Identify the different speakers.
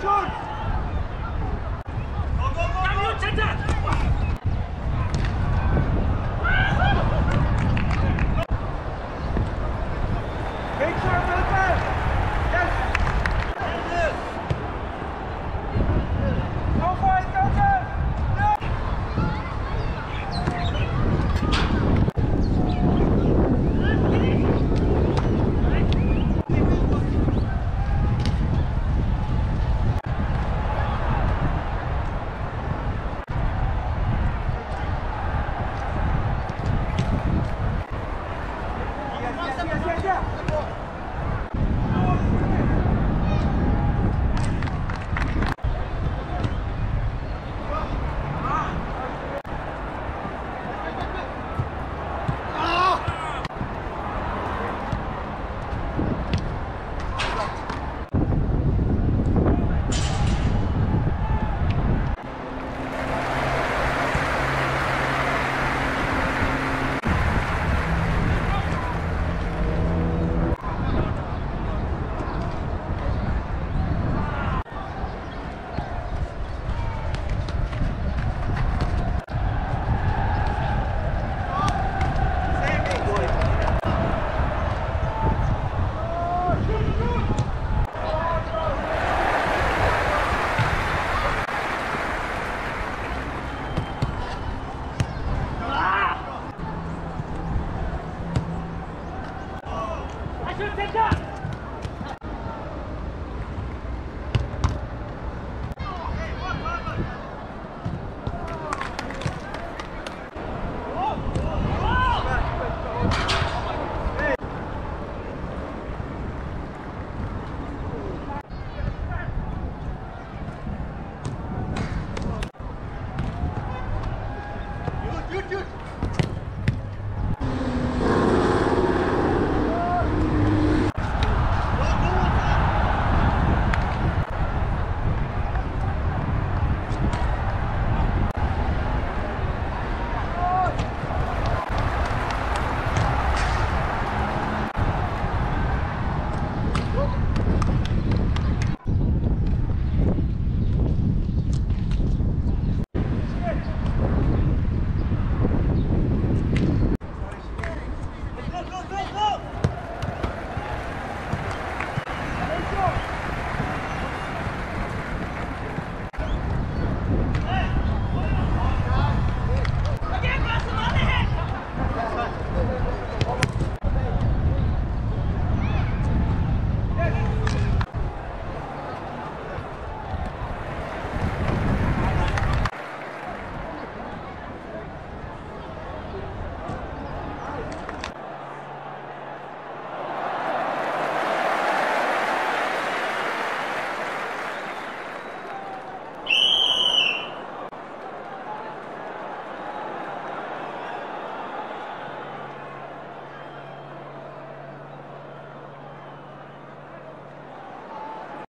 Speaker 1: Shoot!